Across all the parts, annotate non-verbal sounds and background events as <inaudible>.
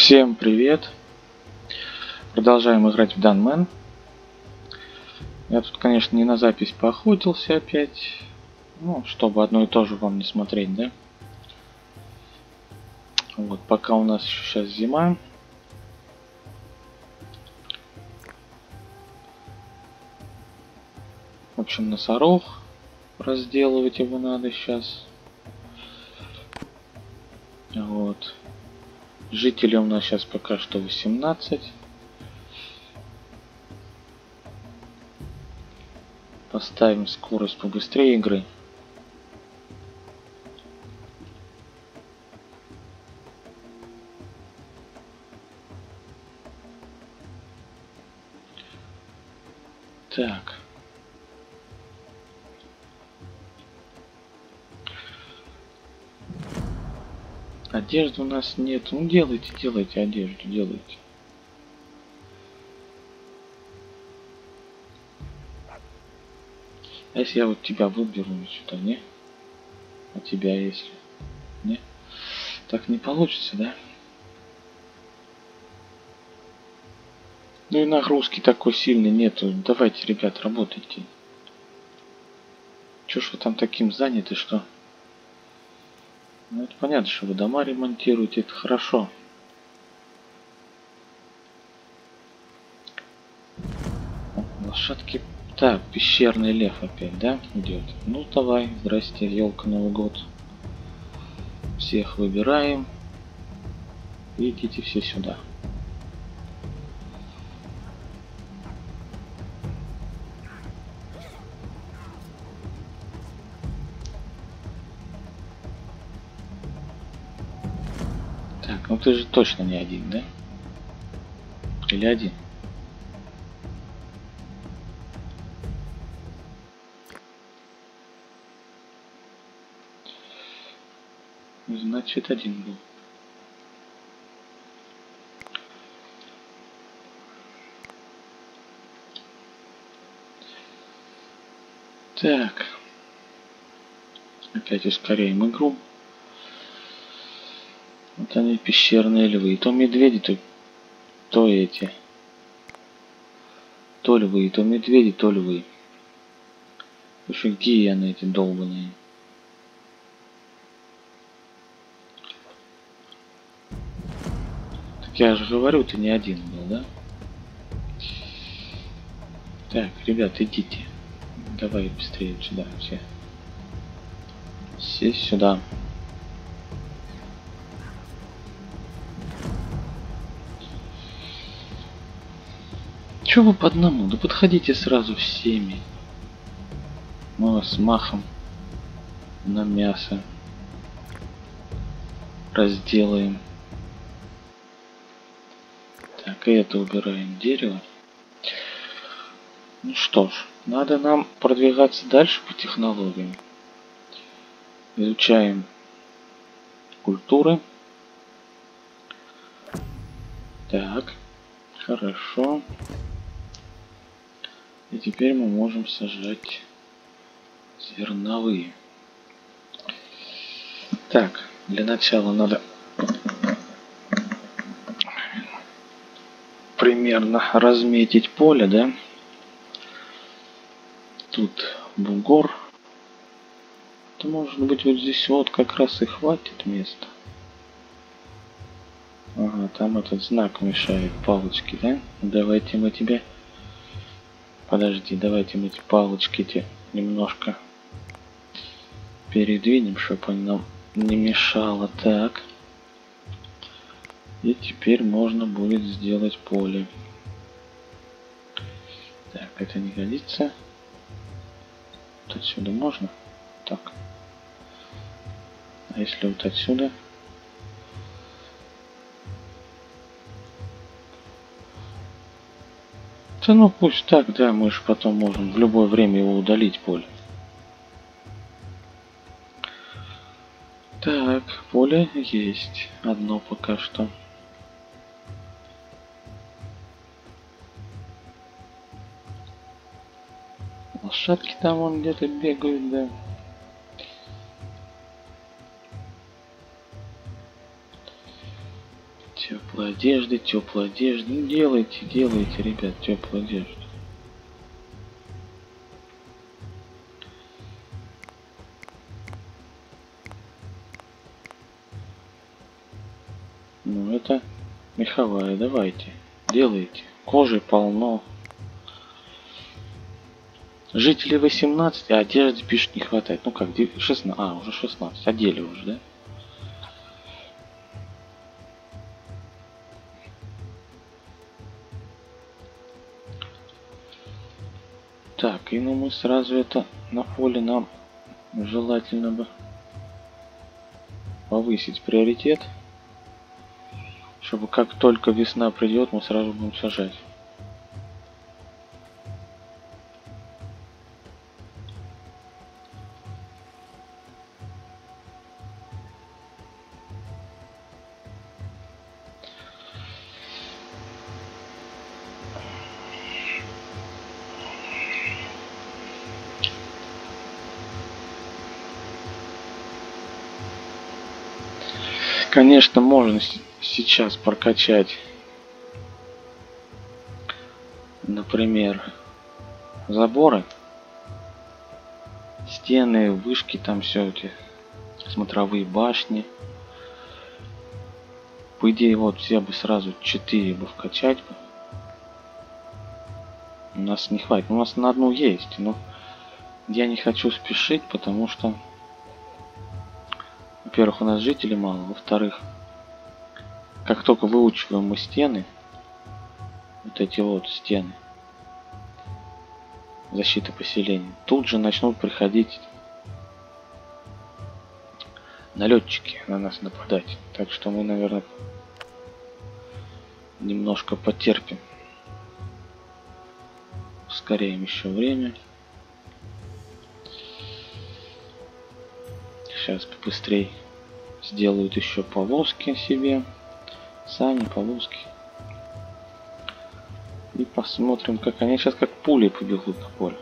Всем привет! Продолжаем играть в Данмен. Я тут, конечно, не на запись поохотился опять. Ну, чтобы одно и то же вам не смотреть, да? Вот, пока у нас сейчас зима. В общем, носорог. Разделывать его надо сейчас. Вот. Жителей у нас сейчас пока что 18. Поставим скорость побыстрее игры. Так. Одежды у нас нет. Ну делайте, делайте одежду, делайте. А если я вот тебя выберу сюда, не? А тебя если? Не? Так не получится, да? Ну и нагрузки такой сильной нету. Давайте, ребят, работайте. Чё ж вы там таким заняты, что... Ну это понятно, что вы дома ремонтируете, это хорошо. Лошадки... Так, пещерный лев опять, да, идет? Ну давай, здрасте, елка Новый год. Всех выбираем. идите все сюда. Ты же точно не один, да? Или один? Значит, один был. Так. Опять ускоряем игру. Вот они пещерные львы. То медведи, то, то эти. То львы, то медведи, то львы. Еще гиены эти долбаные. Так я же говорю, ты не один был, да? Так, ребят, идите. Давай быстрее сюда все. Все сюда. Чего вы по одному? Да подходите сразу всеми. Мы вас махом на мясо разделаем. Так, и это убираем дерево. Ну что ж, надо нам продвигаться дальше по технологиям. Изучаем культуры. Так, хорошо. И теперь мы можем сажать зерновые. Так, для начала надо примерно разметить поле, да? Тут бугор. То может быть вот здесь вот как раз и хватит места. Ага, там этот знак мешает палочки, да? Давайте мы тебе Подожди, давайте мы эти палочки эти немножко передвинем, чтобы они нам не мешало. Так. И теперь можно будет сделать поле. Так, это не годится. Вот отсюда можно? Так. А если вот отсюда? Да ну пусть так, да, мы же потом можем в любое время его удалить поле. Так, поле есть. Одно пока что. Лошадки там вон где-то бегают, да. Теплая одежда, теплая одежда. Ну, делайте, делайте, ребят, теплую одежду. Ну это меховая, давайте, делайте. Кожи полно. Жители 18, а одежды пишет не хватает. Ну как, 16, а, уже 16, одели уже, да? Так, ну мы сразу это на поле нам желательно бы повысить приоритет, чтобы как только весна придет, мы сразу будем сажать. Конечно, можно сейчас прокачать, например, заборы, стены, вышки, там все эти смотровые башни. По идее, вот все бы сразу 4 бы вкачать. У нас не хватит. У нас на одну есть, но я не хочу спешить, потому что во-первых, у нас жителей мало. Во-вторых, как только выучиваем мы стены, вот эти вот стены защиты поселения, тут же начнут приходить налетчики на нас нападать. Так что мы, наверное, немножко потерпим. Ускоряем еще время. Сейчас побыстрее сделают еще полоски себе. Сами полоски. И посмотрим, как они сейчас как пули побегут на поле.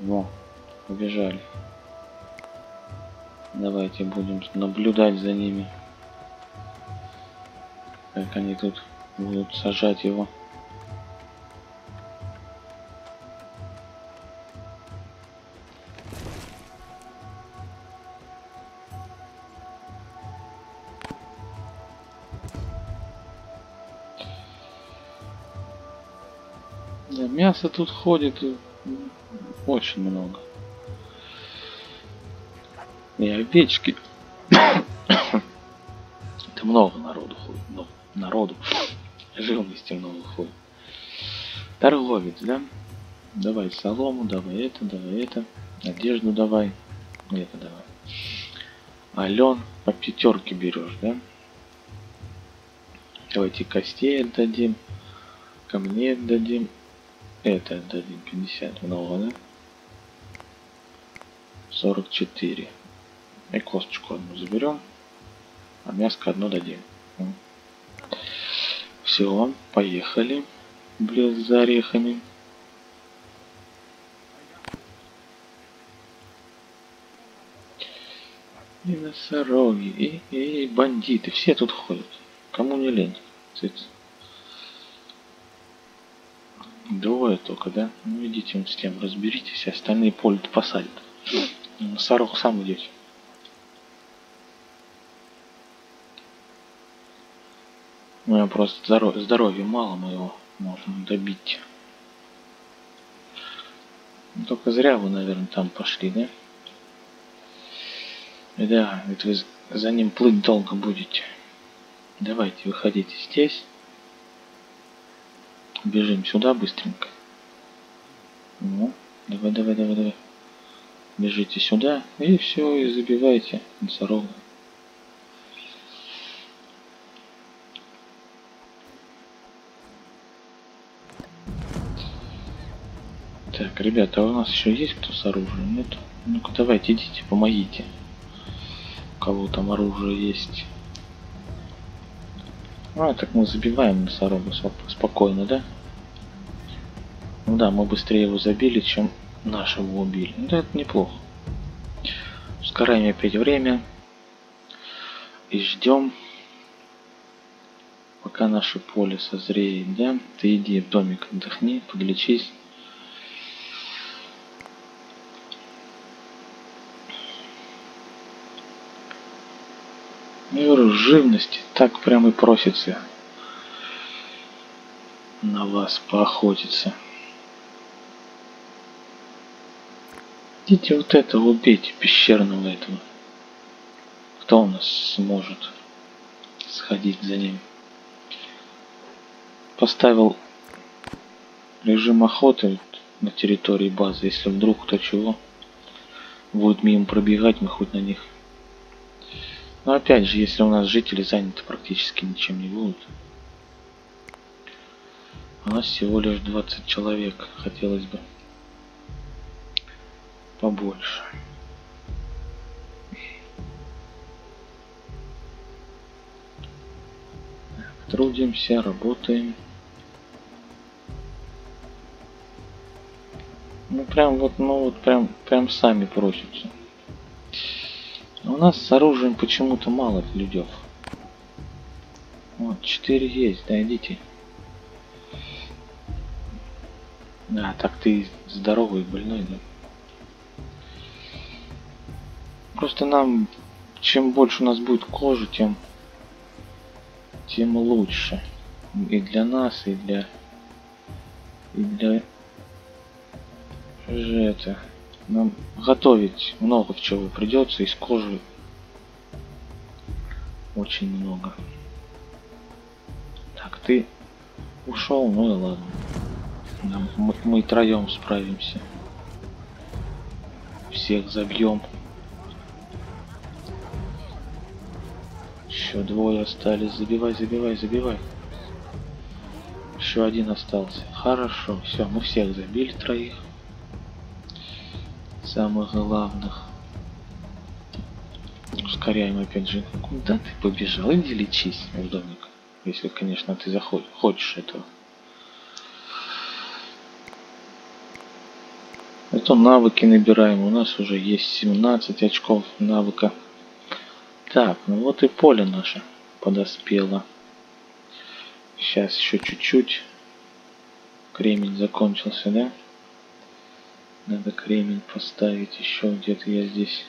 Во, убежали. Давайте будем наблюдать за ними. Как они тут будут сажать его. Да, мясо тут ходит очень много. И овечки. <coughs> Это много народу ходит. Много народу. Живности много ходит. Торговец, да? Давай солому, давай это, давай это. Одежду давай. Это давай. Ален по пятерке берешь, да? Давайте костей отдадим. Камней отдадим. Это отдадим 50 много, да? 44. И косточку одну заберем. А мяско одно дадим. Все, поехали. Блин, за орехами. И носороги, и, и, бандиты. Все тут ходят. Кому не лень. Кстати. Двое только, да? Ну идите с тем разберитесь, остальные поле посадят. Сорок сам идете. У меня просто здоровья, здоровья мало моего можно добить. Только зря вы, наверное, там пошли, да? Да, ведь вы за ним плыть долго будете. Давайте, выходите здесь. Бежим сюда быстренько. Ну, давай, давай, давай, давай. Бежите сюда и все, и забивайте носорога. Так, ребята, а у нас еще есть кто с оружием? Нет? Ну-ка давайте, идите, помогите. У кого там оружие есть. А, так мы забиваем носорога спокойно, да? Ну да, мы быстрее его забили, чем нашего убили. Ну да, это неплохо. Ускоряем опять время. И ждем. пока наше поле созреет, да? Ты иди в домик отдохни, подлечись. Говорю, живности так прям и просится на вас поохотиться. Идите вот этого убейте, пещерного этого. Кто у нас сможет сходить за ним? Поставил режим охоты на территории базы, если вдруг кто чего будет мимо пробегать, мы хоть на них. Но опять же, если у нас жители заняты практически ничем не будут. У нас всего лишь 20 человек, хотелось бы побольше. Трудимся, работаем. Ну прям вот, ну вот прям, прям сами просятся. У нас с оружием почему-то мало людей. Вот, 4 есть, да, идите. А, так ты здоровый, больной, да? Просто нам, чем больше у нас будет кожи, тем, тем лучше. И для нас, и для, и для же это. Нам готовить много чего придется из кожи. Очень много. Так, ты ушел, ну и ладно. Нам, мы, мы троем справимся. Всех забьем. Еще двое остались. Забивай, забивай, забивай. Еще один остался. Хорошо, все, мы всех забили троих. Самых главных. Ускоряем опять же. Куда ты побежал? Иди лечись домик. Если, конечно, ты заходишь, хочешь этого. Это навыки набираем. У нас уже есть 17 очков навыка. Так, ну вот и поле наше подоспело. Сейчас еще чуть-чуть. Кремень закончился, да? Надо кремень поставить еще где-то я здесь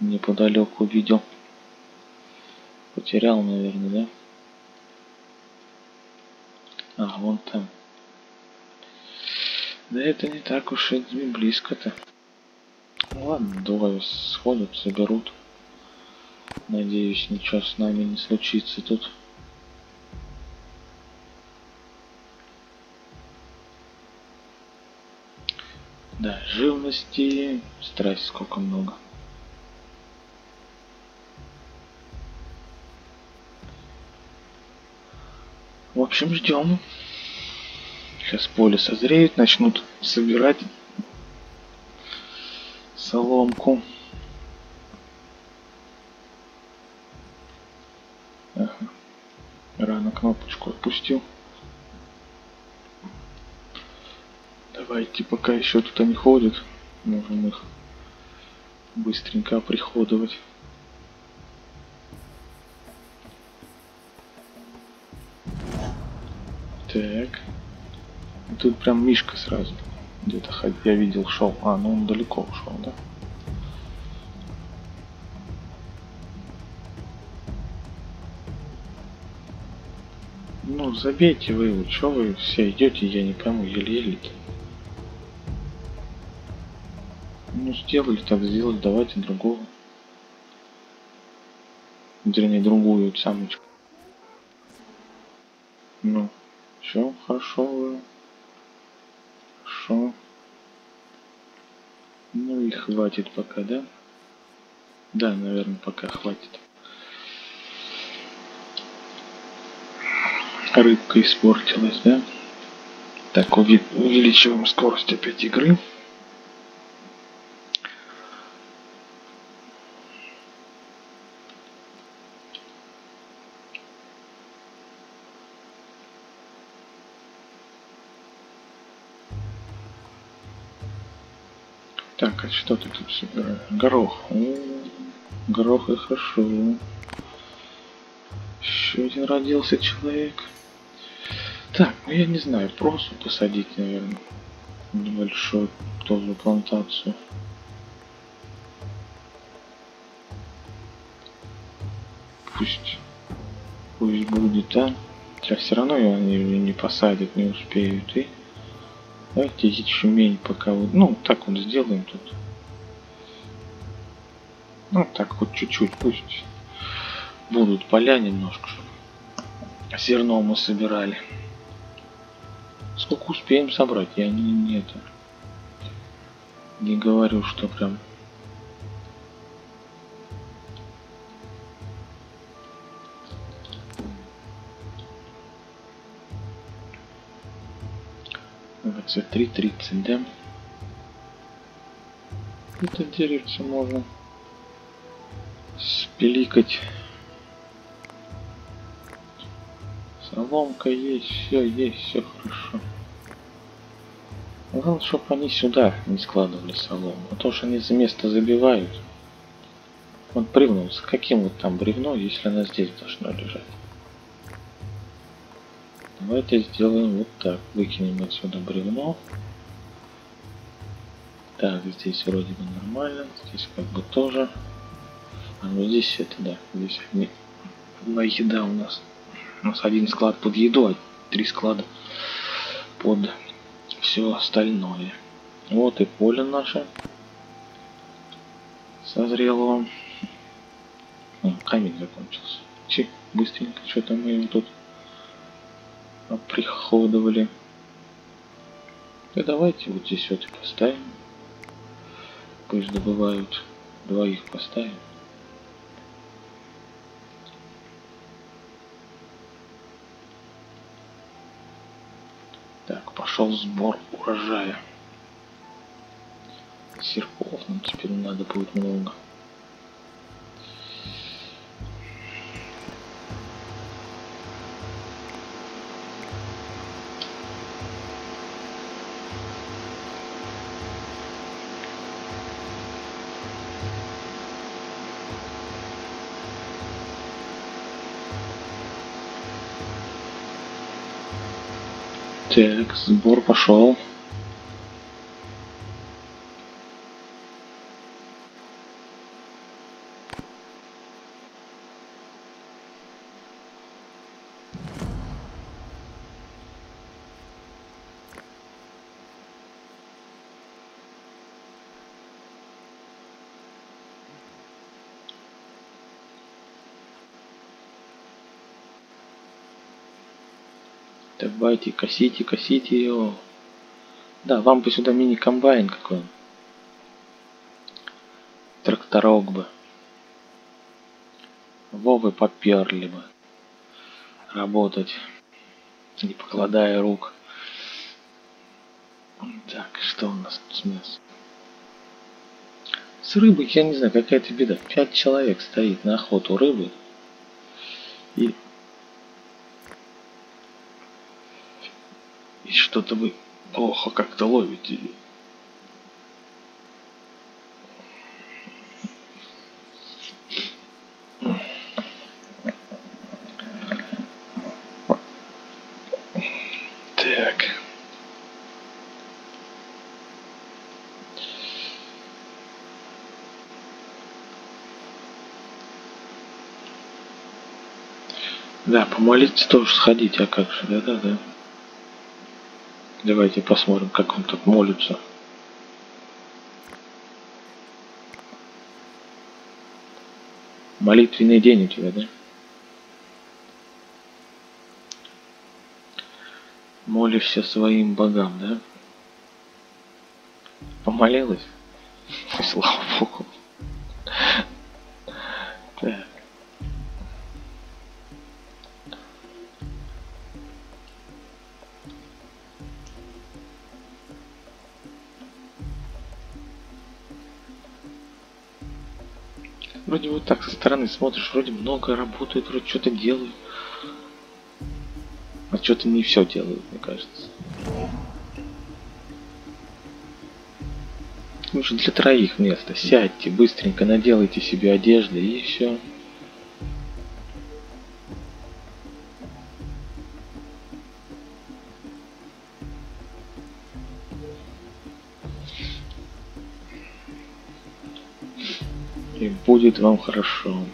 неподалеку видел. Потерял, наверное, да? А, вон там. Да это не так уж и близко-то. Ну ладно, двое сходят, соберут. Надеюсь, ничего с нами не случится тут. Да, живности, страсть сколько много. В общем, ждем. Сейчас поле созреет, начнут собирать соломку. Ага. Рано кнопочку отпустил. Давайте, пока еще тут они ходят, можем их быстренько оприходовать. Так. Тут прям Мишка сразу. Где-то я видел, шел. А, ну он далеко ушел, да? Ну, забейте вы, что вы все идете, я не пойму, еле-еле. Ну, сделали, так сделали, давайте другого. Вернее, другую самочку. Ну, все, хорошо. Хорошо. Ну и хватит пока, да? Да, наверное, пока хватит. Рыбка испортилась, да? Так, увеличиваем скорость опять игры. Ты тут собираешь? Горох. Горох и хорошо. Еще один родился человек. Так, ну я не знаю, просто посадить, наверное, небольшую тоже плантацию. Пусть, пусть будет, а? Хотя все равно они не посадят, не успеют. И давайте ячмень пока вот, ну так вот сделаем тут. Ну так хоть чуть-чуть, пусть. Будут поля немножко, чтобы зерно мы собирали. Сколько успеем собрать, я не, не это не говорю, что прям. Двадцать три тридцать да? Это деревце можно спиликать соломка есть все есть все хорошо Главное, чтобы они сюда не складывали солому. А то, что они за место забивают. Вот бревно. С каким вот там бревно, если она здесь должна лежать? Давайте сделаем вот так. Выкинем отсюда бревно. Так, здесь вроде бы нормально. Здесь как бы тоже. А ну здесь это да. Здесь не... Два еда у нас. У нас один склад под еду, а три склада под все остальное. Вот и поле наше созрело. О, камень закончился. Чи, быстренько что-то мы его тут приходовали. Да давайте вот здесь вот и поставим. Пусть добывают. Двоих поставим. Пошел сбор урожая. Серпов нам теперь надо будет много. Сбор пошел. Давайте, косите, косите ее. Да, вам бы сюда мини-комбайн какой. Тракторок бы. Вовы поперли бы. Работать. Не покладая рук. Так, что у нас тут мясом? С рыбой, я не знаю, какая-то беда. Пять человек стоит на охоту рыбы. И что-то вы плохо как-то ловите. Так. Да, помолиться тоже сходить, а как же, да-да-да. Давайте посмотрим, как он тут молится. Молитвенный день у тебя, да? Молишься своим богам, да? Помолилась? <laughs> Слава Богу. Вроде вот так со стороны смотришь, вроде много работают, вроде что-то делают. А что-то не все делают, мне кажется. Уже для троих место. Сядьте, быстренько наделайте себе одежды и все. Будет вам хорошо.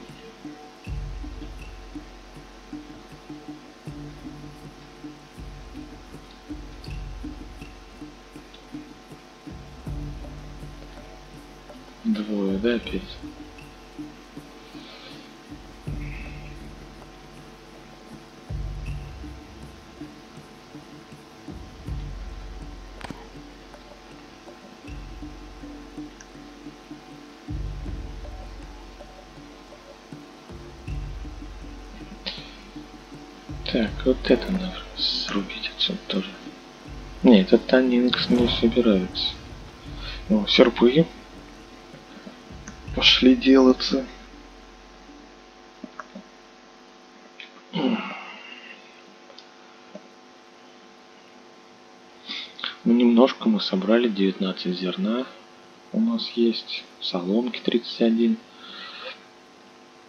Танингс не собирается. О, серпы. Пошли делаться. Ну, немножко мы собрали 19 зерна. У нас есть соломки 31.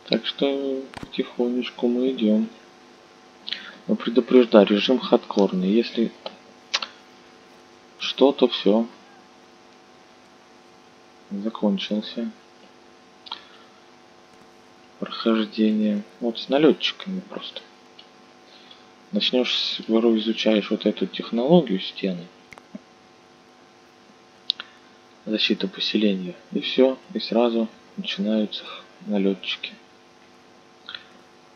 Так что потихонечку мы идем. Но предупреждаю, режим хардкорный. Если что, то все. Закончился. Прохождение. Вот с налетчиками просто. Начнешь, говорю, изучаешь вот эту технологию стены. Защита поселения. И все. И сразу начинаются налетчики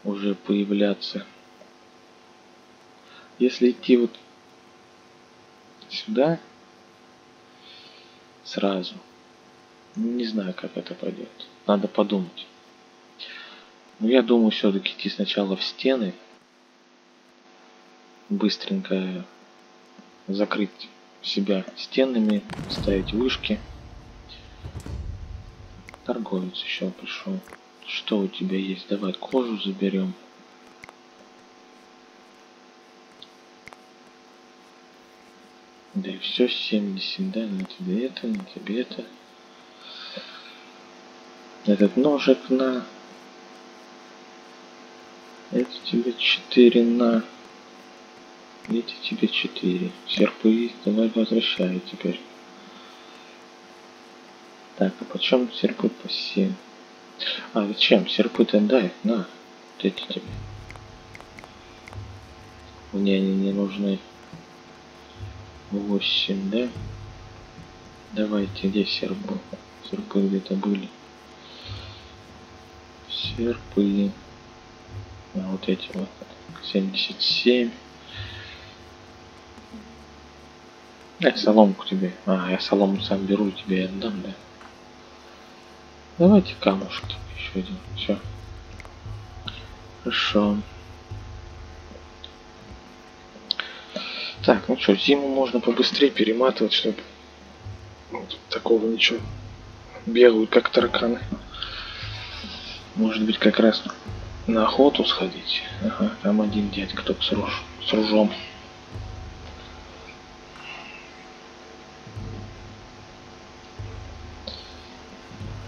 уже появляться. Если идти вот сюда сразу, не знаю, как это пойдет. Надо подумать. Но я думаю, все-таки идти сначала в стены, быстренько закрыть себя стенами, ставить вышки. Торговец еще пришел. Что у тебя есть? Давай кожу заберем. Да и все 70, да, на тебе это, на тебе это. Этот ножик на. Это тебе 4 на. Эти тебе 4. Серпы давай возвращаю теперь. Так, а почем серпы по 7? А зачем? Серпы-то дай, на. Вот эти тебе. Мне они не нужны. 8, да? Давайте, где серпы? Серпы где-то были. Серпы. А вот эти вот. 77. Я соломку тебе. А, я солому сам беру, тебе отдам, да? Давайте камушек еще один. Все. Хорошо. Так, ну что, зиму можно побыстрее перематывать, чтобы такого ничего. Бегают как тараканы. Может быть как раз на охоту сходить. Ага, там один дядька только с, руж... с ружом.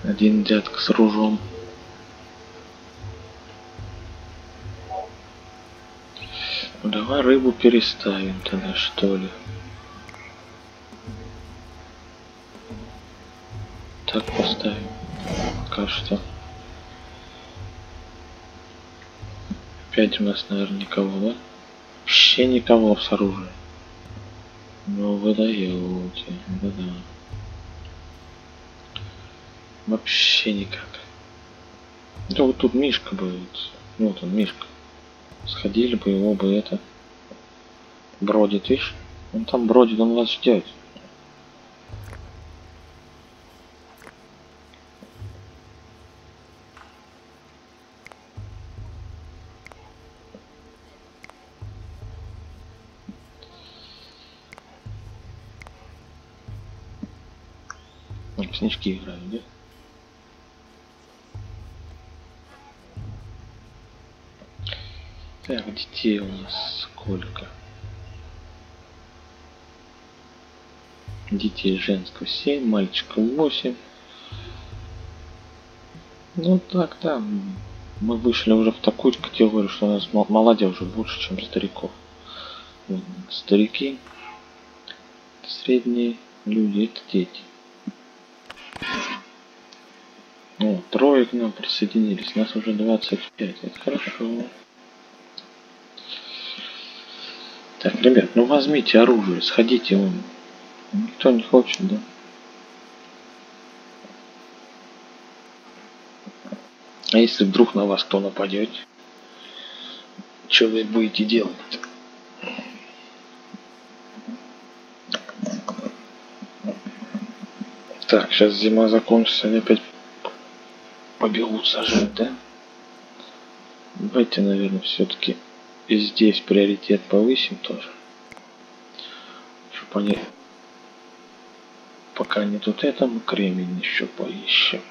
Один дядька с ружом. Давай рыбу переставим тогда, что ли. Так поставим. Пока что. Опять у нас, наверное, никого, да? Вообще никого с оружием. Ну, вы. Да-да. Вообще никак. Да вот тут Мишка будет. Вот он, Мишка. Сходили бы его бы это. Бродит, видишь? Он там бродит, он вас ждет. Снежки играют, да? Так, детей у нас сколько? Детей женского 7, мальчика 8. Ну так, да. Мы вышли уже в такую категорию, что у нас молодежь уже больше, чем стариков. Старики, средние люди, это дети. Ну, трое к нам присоединились. Нас уже 25. Это хорошо. Так, ребят, ну возьмите оружие, сходите вон. Никто не хочет, да? А если вдруг на вас кто нападет? Что вы будете делать? Так, сейчас зима закончится, они опять побегут сажать, да? Давайте, наверное, все-таки и здесь приоритет повысим тоже. Чтобы они... Пока не тут это, кремень еще поищем.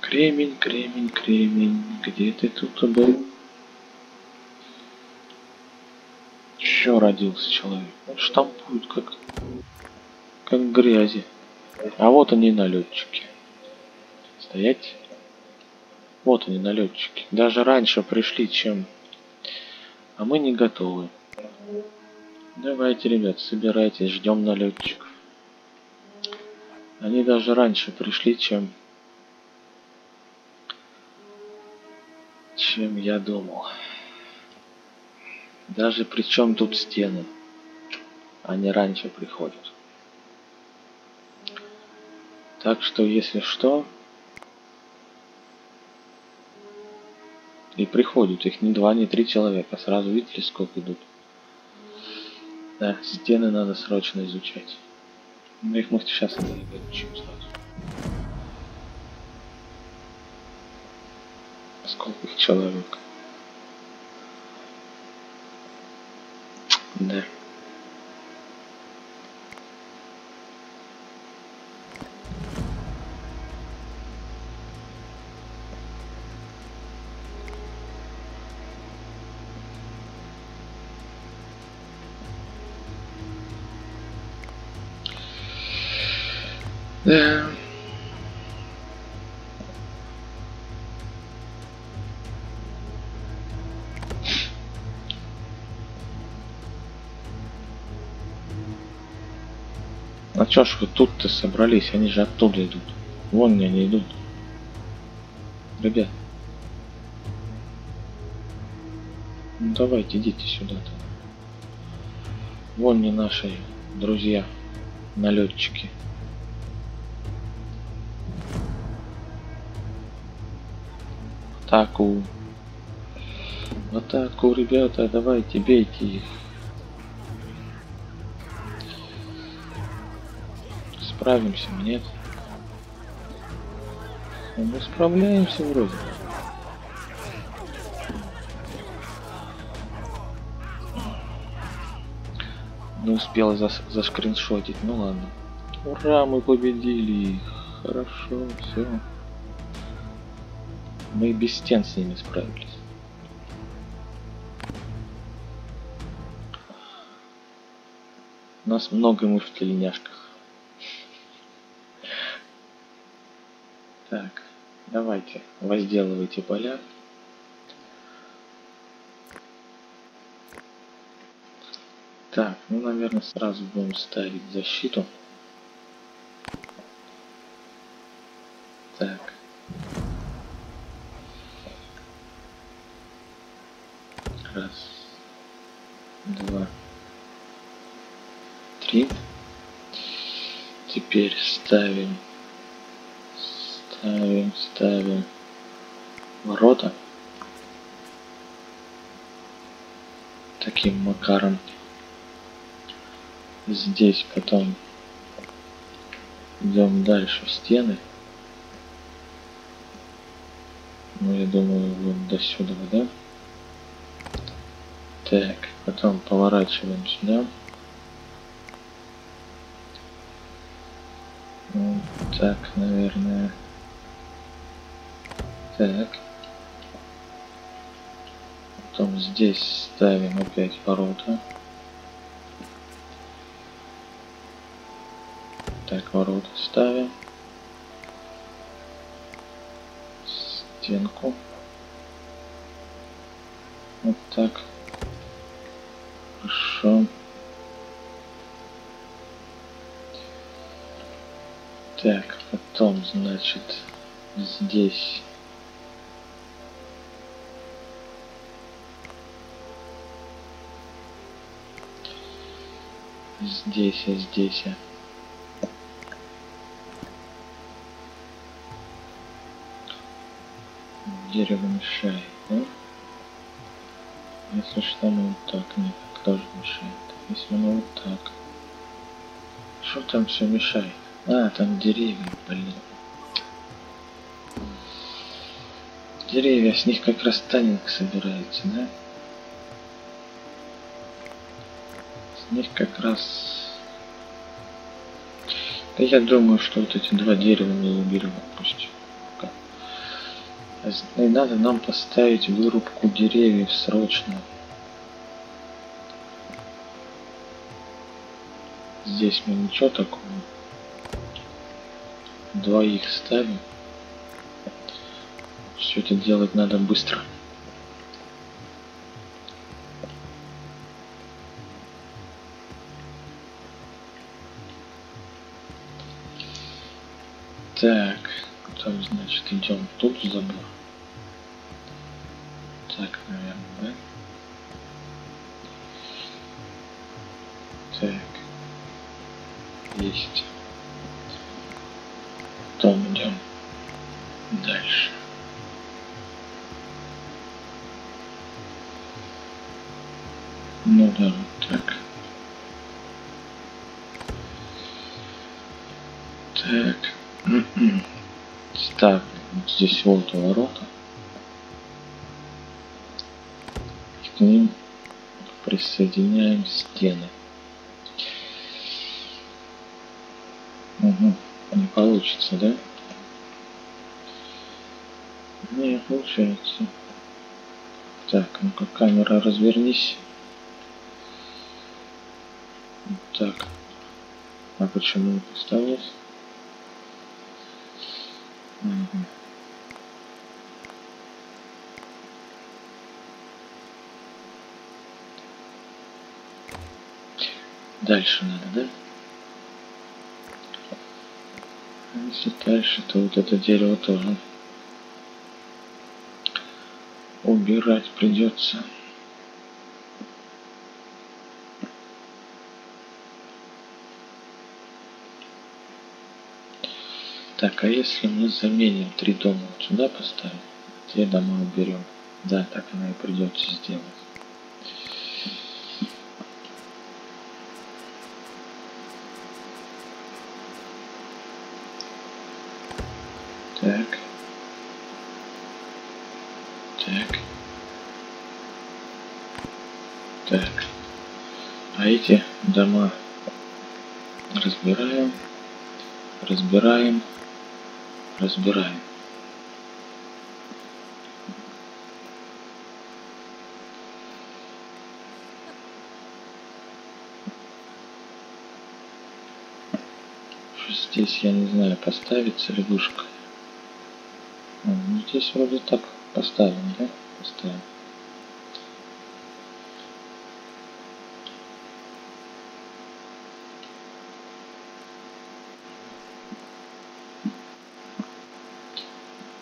Кремень, кремень, кремень. Где ты тут был? Еще родился человек. Он штампует как, как грязи. А вот они налетчики. Стоять. Вот они налетчики. Даже раньше пришли, чем... А мы не готовы. Давайте, ребят, собирайтесь, ждем налетчиков. Они даже раньше пришли, чем... Чем я думал. Даже причем тут стены. Они раньше приходят. Так что, если что... И приходят их не два, не три человека. Сразу видели, сколько идут? Да, стены надо срочно изучать. Но их мы сейчас изучим сразу. Сколько их человек? Да. Да. А чё ж вы тут-то собрались? Они же оттуда идут. Вон они идут. Ребят. Ну давайте, идите сюда-то. Вон не наши друзья, налетчики. Атаку. В атаку, ребята, давайте, бейте их. Справимся, нет? Ну, мы справляемся вроде. Не успел зас заскриншотить, ну ладно. Ура, мы победили их. Хорошо, все. Мы и без стен с ними справились. У нас много мы в тельняшках. Так, давайте, возделывайте поля. Так, ну, наверное, сразу будем ставить защиту. Так. Раз, два, три. Теперь ставим, ставим, ставим ворота. Макаром. Здесь потом идем дальше в стены. Ну, я думаю, вот до сюда, да? Так, потом поворачиваем сюда. Вот так, наверное. Так. Здесь ставим опять ворота. Так, ворота ставим. Стенку. Вот так. Хорошо. Так, потом, значит, здесь Здесь, а здесь. Дерево мешает, да? Если что, ну вот так, нет, тоже мешает. Если ну вот так. Что там все мешает? А, там деревья, блин. Деревья, с них как раз танинг собирается, да? Них как раз... Да я думаю, что вот эти два дерева мы уберем пусть. Пока. И надо нам поставить вырубку деревьев срочно. Здесь мы ничего такого. Двоих ставим. Все это делать надо быстро. Так, там, значит, идем тут забор. Так, наверное, да? Так. Есть. Потом идем дальше. Ну да, вот так. Так. Так, вот здесь вот ворота. И к ним присоединяем стены. Угу. Не получится, да? Не получается. Так, ну-ка камера развернись. Так. А почему это осталось? Дальше надо, да? Если дальше, то вот это дерево тоже убирать придется. А если мы заменим три дома вот сюда поставим, те дома уберем. Да, так оно и придется сделать. Так. Так. Так. А эти дома разбираем, разбираем, разбираем. Здесь, я не знаю, поставится ли вышка. Ну, здесь вроде так поставим, да? Поставим.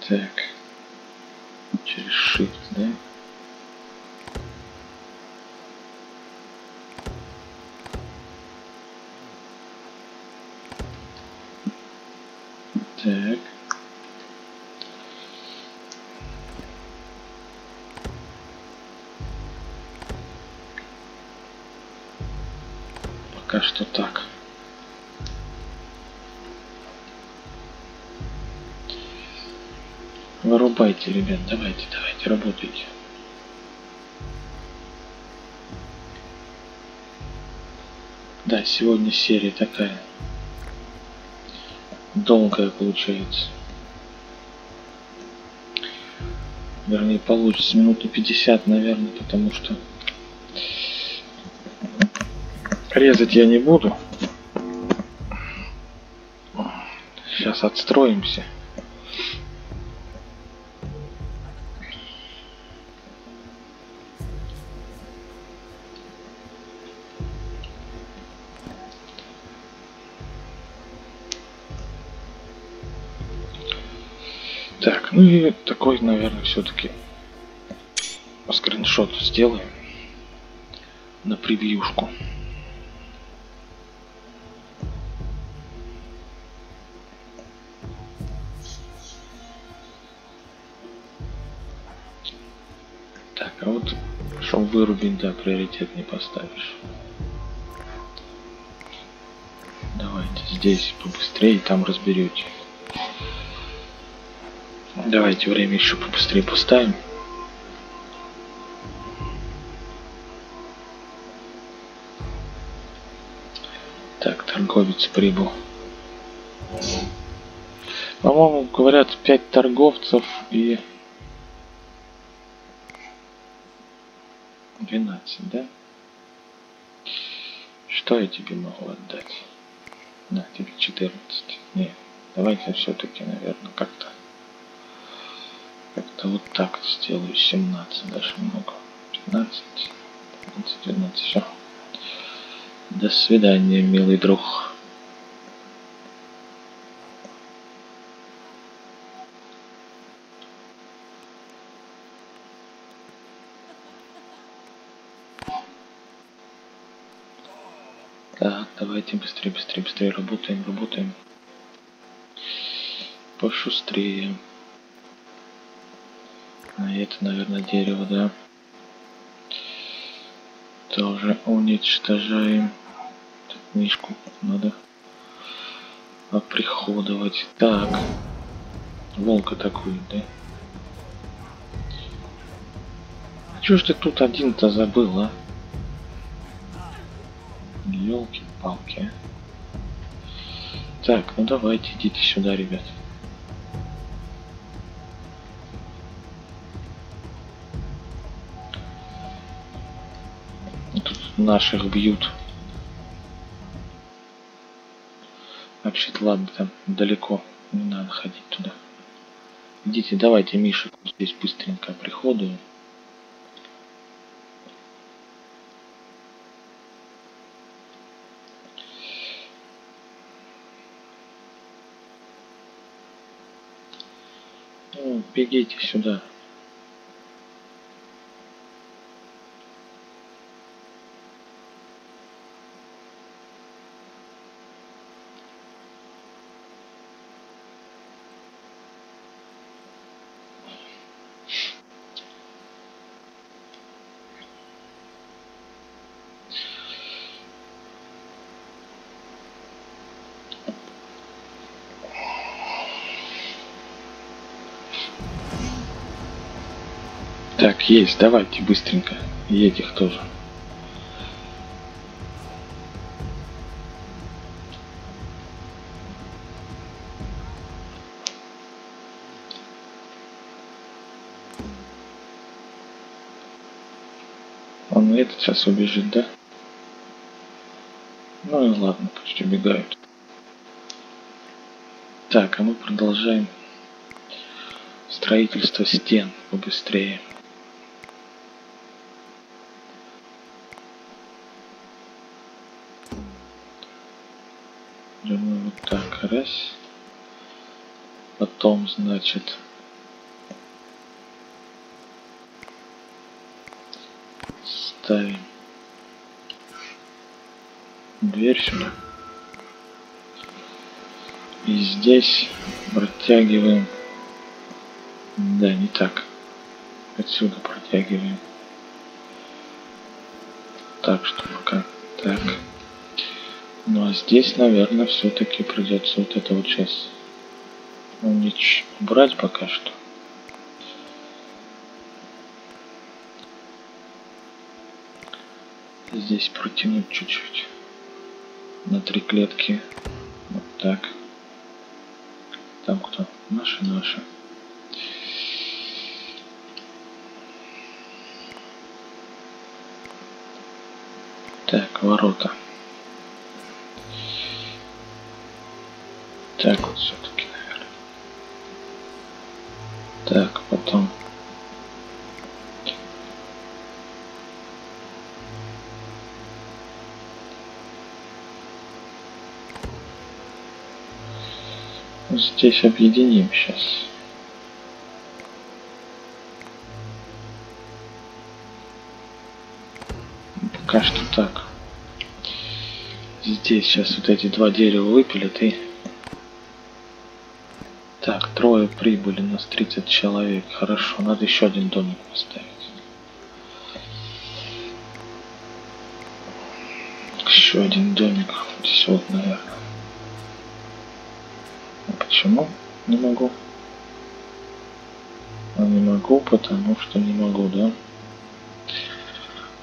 Так. Через shift, да? Так. Пока что так. Вырубайте, ребят, давайте, давайте, работайте. Да, сегодня серия такая долгая получается. Вернее, получится минуты 50, наверное, потому что резать я не буду. Сейчас отстроимся. Ну и такой, наверное, все-таки скриншот сделаем на превьюшку. Так, а вот чтобы вырубить, да, приоритет не поставишь. Давайте здесь побыстрее, там разберете. Давайте время еще побыстрее поставим. Так, торговец прибыл. По-моему, говорят, 5 торговцев и 12, да? Что я тебе могу отдать? На, тебе 14. Не, давайте все-таки, наверное, как-то как-то вот так сделаю. 17 даже много. 15, 15, 12, все. До свидания, милый друг. Так, давайте быстрее, быстрее, быстрее работаем, работаем. Пошустрее. А это, наверное, дерево, да. Тоже уничтожаем. Так, книжку надо оприходовать. Так. Волк атакует, да? Чё ж ты тут один-то забыл, а? Елки-палки. Так, ну давайте, идите сюда, ребят. Наших бьют. Вообще-то ладно, там далеко. Не надо ходить туда. Идите, давайте Миша здесь быстренько приходую. Ну, бегите сюда. Так, есть, давайте быстренько. И этих тоже. Он этот сейчас убежит, да? Ну и ладно, пусть убегают. Так, а мы продолжаем строительство стен побыстрее. Думаю, вот так, раз. Потом, значит, ставим дверь сюда. И здесь протягиваем. Да, не так. Отсюда протягиваем. Так, что пока так. Ну а здесь, наверное, все-таки придется вот это вот сейчас убрать пока что. Здесь протянуть чуть-чуть на три клетки. Вот так. Там кто? Наши, наши. Так, ворота. Так вот все-таки. Так, потом. Здесь объединим сейчас. Пока что так. Здесь сейчас вот эти два дерева выпилят и Трое прибыли, нас 30 человек. Хорошо, надо еще один домик поставить. Еще один домик. Здесь вот, наверное. А почему не могу? А не могу, потому что не могу, да?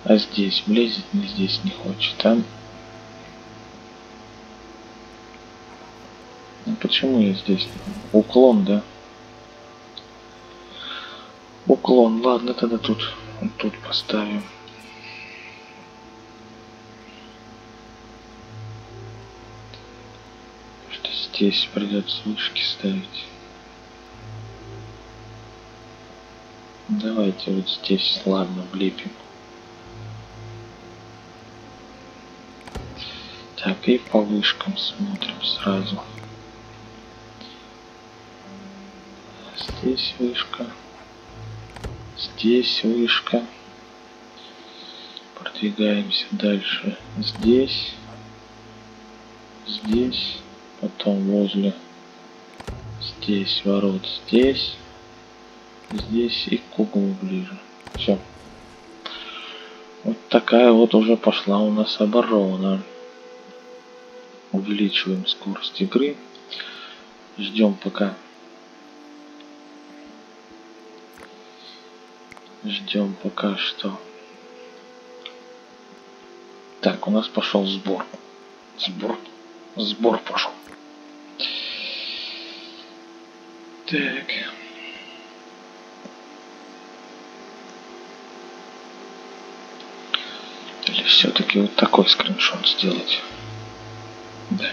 А здесь влезет, не здесь не хочет, а? Ну, почему я здесь? Уклон, да? Уклон, ладно, тогда тут, тут поставим. Что здесь придется вышки ставить. Давайте вот здесь, ладно, влепим. Так, и по вышкам смотрим сразу. Здесь вышка. Здесь вышка. Продвигаемся дальше. Здесь. Здесь. Потом возле. Здесь ворот. Здесь. Здесь и к углу ближе. Все. Вот такая вот уже пошла у нас оборона увеличиваем скорость игры. Ждем пока. Ждем пока что. Так, у нас пошел сбор. Сбор. Сбор пошел. Так. Или все-таки вот такой скриншот сделать. Да.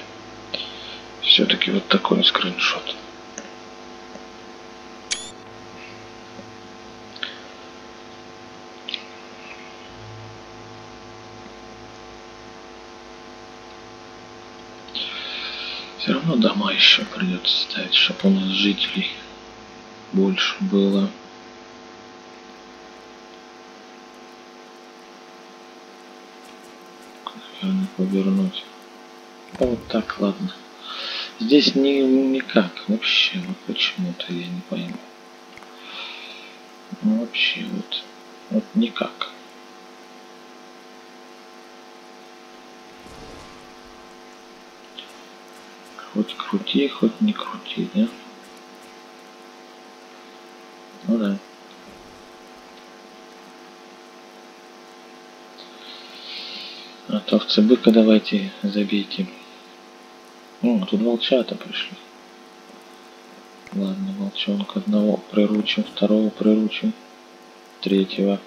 Все-таки вот такой скриншот. Все равно дома еще придется ставить, чтобы у нас жителей больше было. Наверное, повернуть. Вот так, ладно. Здесь ни, никак вообще, вот почему-то я не пойму. Ну, вообще вот, вот никак. Хоть крути, хоть не крути, да? Ну да. А то в ЦБК давайте забейте. О, тут волчата пришли. Ладно, волчонка одного приручим, второго приручим, третьего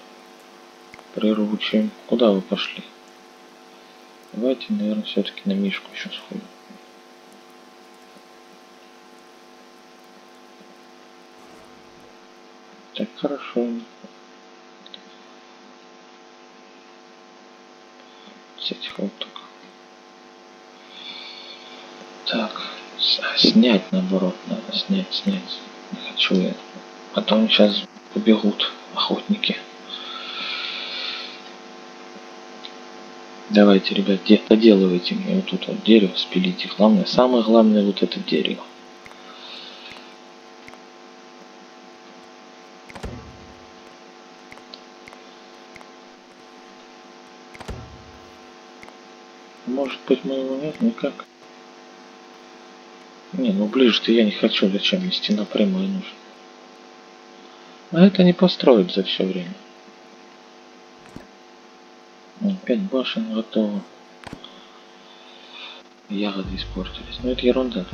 приручим. Куда вы пошли? Давайте, наверное, все-таки на Мишку еще сходим. Хорошо. Вот только. Так, снять наоборот надо, снять, снять. Не хочу я. Потом сейчас побегут охотники. Давайте, ребят, доделывайте мне вот тут вот дерево, спилите. Главное, самое главное вот это дерево. Быть моего нет никак. Не, ну ближе-то я не хочу, зачем мне стена прямая нужна. А это не построить за все время. Опять башен готово. Ягоды испортились. Ну, это ерунда.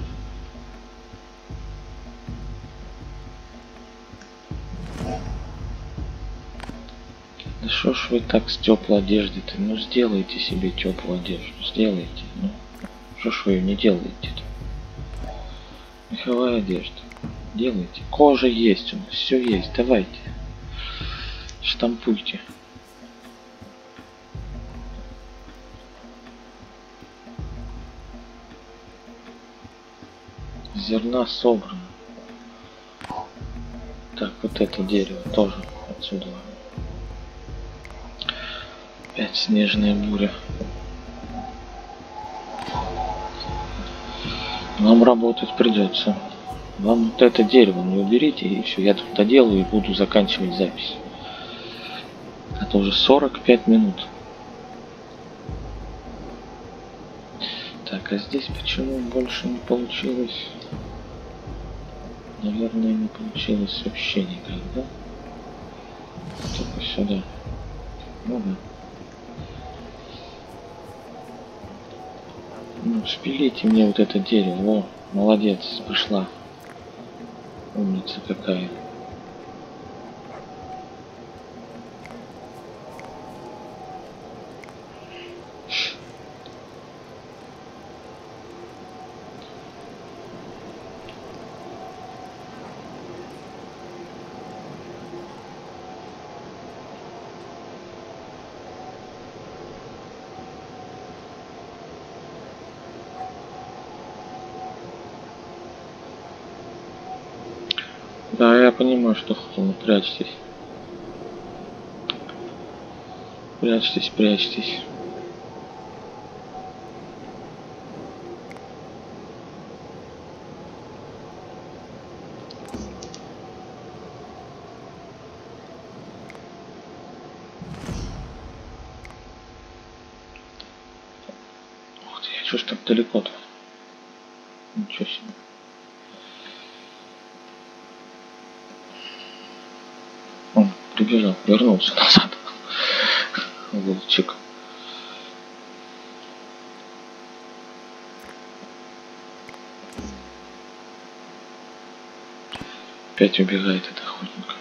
Что ж вы так с теплой одеждой-то? Ну сделайте себе теплую одежду. Сделайте. Ну, что ж вы ее не делаете-то? Меховая одежда. Делайте. Кожа есть у нас. Все есть. Давайте. Штампуйте. Зерна собрано. Так, вот это дерево тоже отсюда. Снежная буря. Нам работать придется. Вам вот это дерево не уберите, и все, я тут доделаю и буду заканчивать запись. Это уже 45 минут. Так, а здесь почему больше не получилось? Наверное, не получилось вообще никак, да? Только сюда. Ну да. Спилите мне вот это дерево. О, молодец, пришла. Умница какая. Да, я понимаю, что холодно. Прячьтесь. Прячьтесь, прячьтесь. Ух ты, я что ж так далеко-то? Ничего себе. прибежал, вернулся назад. Волчик. Опять убегает этот охотник.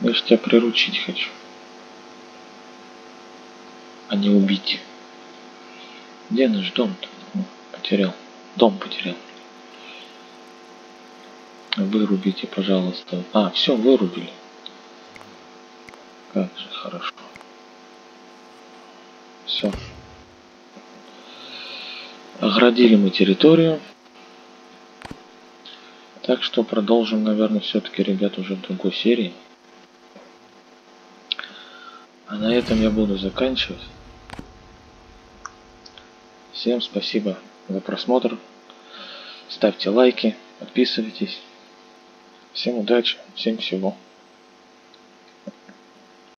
Я же тебя приручить хочу. А не убить. Где наш дом-то? Потерял. Дом потерял. Вырубите, пожалуйста. А, все, вырубили. Как же хорошо. Все. Оградили мы территорию. Так что продолжим, наверное, все-таки, ребят, уже в другой серии. А на этом я буду заканчивать. Всем спасибо за просмотр. Ставьте лайки, подписывайтесь. Всем удачи, всем всего.